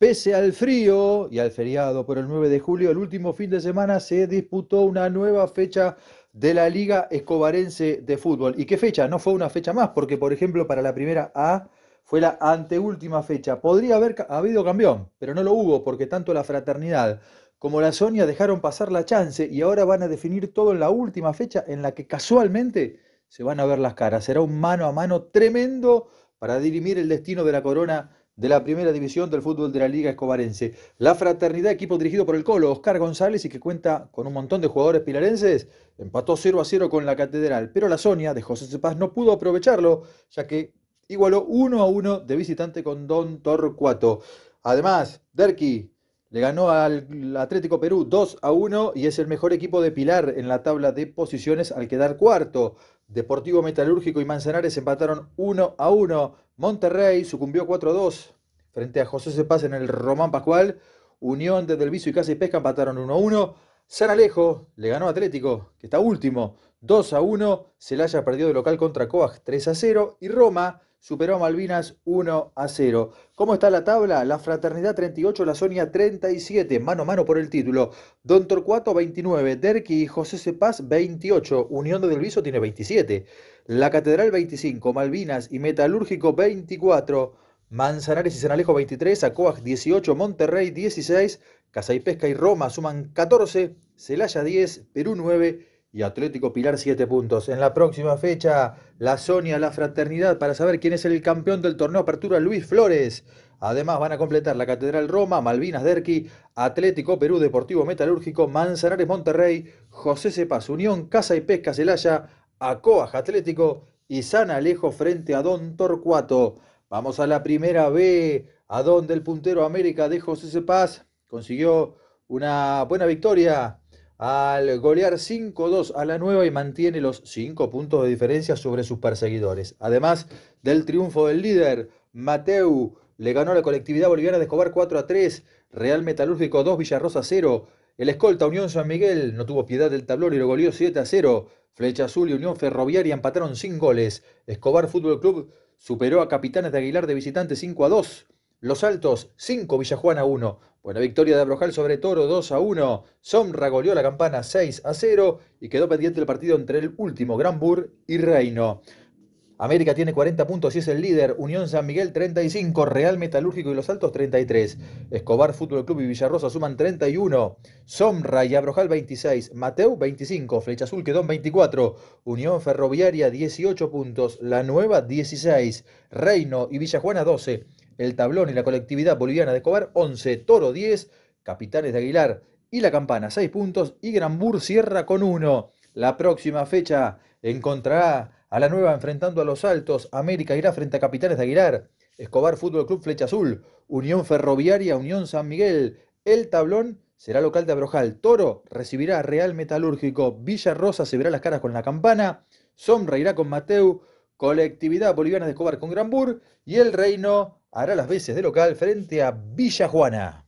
Pese al frío y al feriado por el 9 de julio, el último fin de semana se disputó una nueva fecha de la Liga Escobarense de Fútbol. ¿Y qué fecha? No fue una fecha más, porque por ejemplo para la primera A fue la anteúltima fecha. Podría haber habido campeón, pero no lo hubo, porque tanto la Fraternidad como la Sonia dejaron pasar la chance y ahora van a definir todo en la última fecha en la que casualmente se van a ver las caras. Será un mano a mano tremendo para dirimir el destino de la corona de la primera división del fútbol de la Liga Escobarense. La Fraternidad, equipo dirigido por el Colo, Oscar González, y que cuenta con un montón de jugadores pilarenses, empató 0 a 0 con la Catedral. Pero la Sonia de José Cepaz no pudo aprovecharlo, ya que igualó 1 a 1 de visitante con Don Torcuato. Además, Derki le ganó al Atlético Perú 2 a 1 y es el mejor equipo de Pilar en la tabla de posiciones al quedar cuarto. Deportivo Metalúrgico y Manzanares empataron 1 a 1. Monterrey sucumbió 4 a 2 frente a José Cepaz en el Román Pascual. Unión de Delviso y Casa y Pesca empataron 1 a 1. San Alejo le ganó a Atlético, que está último, 2 a 1. Celaya perdió de local contra Coag 3 a 0. Y Roma superó a Malvinas 1 a 0. ¿Cómo está la tabla? La Fraternidad 38, la Sonia 37, mano a mano por el título. Don Torcuato 29, Derki y José Cepaz 28, Unión de Delviso tiene 27, La Catedral 25, Malvinas y Metalúrgico 24, Manzanares y San Alejo 23, Acoag 18, Monterrey 16, Casa y Pesca y Roma suman 14, Celaya 10, Perú 9 y Atlético Pilar 7 puntos. En la próxima fecha, la Sonia, la Fraternidad, para saber quién es el campeón del torneo Apertura, Luis Flores. Además van a completar la Catedral Roma, Malvinas Derqui, Atlético Perú, Deportivo Metalúrgico, Manzanares Monterrey, José Cepas Unión, Casa y Pesca Celaya, Acoaj Atlético y San Alejo frente a Don Torcuato. Vamos a la primera B, a donde el puntero América de José Cepaz consiguió una buena victoria al golear 5-2 a la nueva y mantiene los 5 puntos de diferencia sobre sus perseguidores. Además del triunfo del líder, Mateu le ganó a la colectividad boliviana de Escobar 4 3, Real Metalúrgico 2, Villarrosa 0. El escolta Unión San Miguel no tuvo piedad del tablón y lo goleó 7 0. Flecha Azul y Unión Ferroviaria empataron sin goles. Escobar Fútbol Club superó a Capitanes de Aguilar de visitante 5 2. Los Altos 5, Villajuana 1. Buena victoria de Abrojal sobre Toro 2 a 1. Somra goleó la campana 6 a 0 y quedó pendiente el partido entre el último Granbur y Reino. América tiene 40 puntos y es el líder. Unión San Miguel 35, Real Metalúrgico y Los Altos 33. Escobar Fútbol Club y Villarrosa suman 31. Somra y Abrojal 26. Mateu 25. Flecha Azul quedó en 24. Unión Ferroviaria 18 puntos. La Nueva 16. Reino y Villajuana 12 el tablón y la colectividad boliviana de Escobar 11, Toro 10, Capitanes de Aguilar y la Campana 6 puntos y Granbur cierra con 1. La próxima fecha encontrará a la nueva enfrentando a los Altos, América irá frente a Capitanes de Aguilar, Escobar Fútbol Club Flecha Azul, Unión Ferroviaria, Unión San Miguel, el tablón será local de Abrojal, Toro recibirá Real Metalúrgico, Villa Rosa se verá las caras con la campana, Sombra irá con Mateu, colectividad boliviana de Escobar con Granbur y el Reino hará las veces de local frente a Villa Juana.